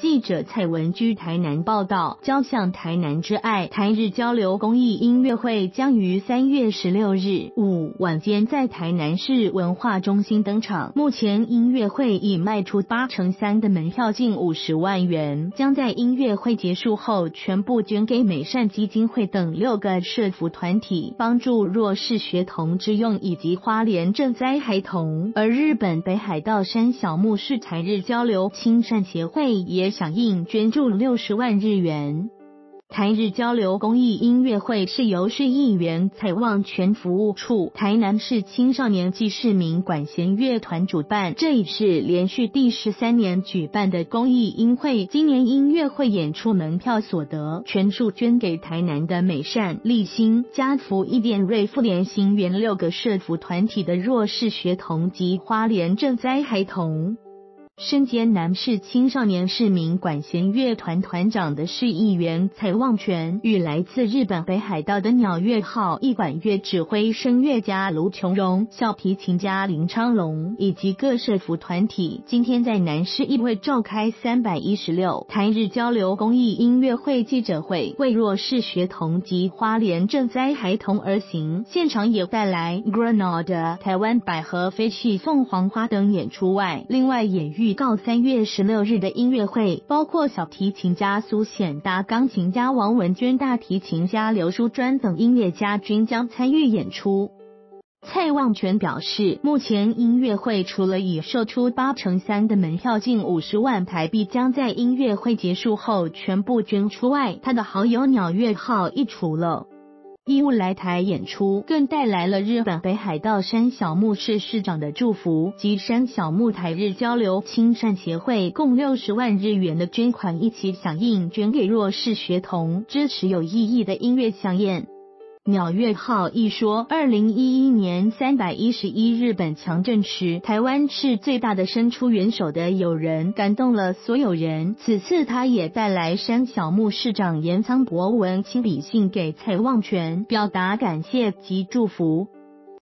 记者蔡文居台南报道，交向台南之爱台日交流公益音乐会将于三月十六日五晚间在台南市文化中心登场。目前音乐会已卖出八成三的门票，近五十万元，将在音乐会结束后全部捐给美善基金会等六个社福团体，帮助弱势学童之用以及花莲赈灾孩童。而日本北海道山小牧市台日交流亲善协会也。响应捐助六十万日元。台日交流公益音乐会是由市议员蔡望全服务处、台南市青少年暨市民管弦乐团主办，这已是连续第十三年举办的公益音会。今年音乐会演出门票所得全数捐给台南的美善、立新、家福、一点瑞、妇联、新园六个社福团体的弱势学童及花莲赈灾孩童。身兼南市青少年市民管弦乐团团长的市议员蔡望全，与来自日本北海道的鸟乐号一管乐指挥声乐家卢琼荣、小提琴家林昌龙以及各社服团体，今天在南市议会召开三百一十六台日交流公益音乐会记者会，为弱势学童及花莲赈灾孩童而行。现场也带来 Granada、台湾百合飞去凤凰花等演出外，另外也预。预告三月十六日的音乐会，包括小提琴家苏显达、钢琴家王文娟、大提琴家刘淑专等音乐家均将参与演出。蔡望全表示，目前音乐会除了已售出八成三的门票近五十万台币将在音乐会结束后全部捐出外，他的好友鸟乐号一除了。义务来台演出，更带来了日本北海道山小木市市长的祝福及山小木台日交流亲善协会共六十万日元的捐款，一起响应捐给弱势学童，支持有意义的音乐响宴。鸟月号一说，二零一一年三百一十一日本强震时，台湾是最大的伸出援手的友人，感动了所有人。此次他也带来山小木市长岩仓博文亲笔信给蔡旺全，表达感谢及祝福。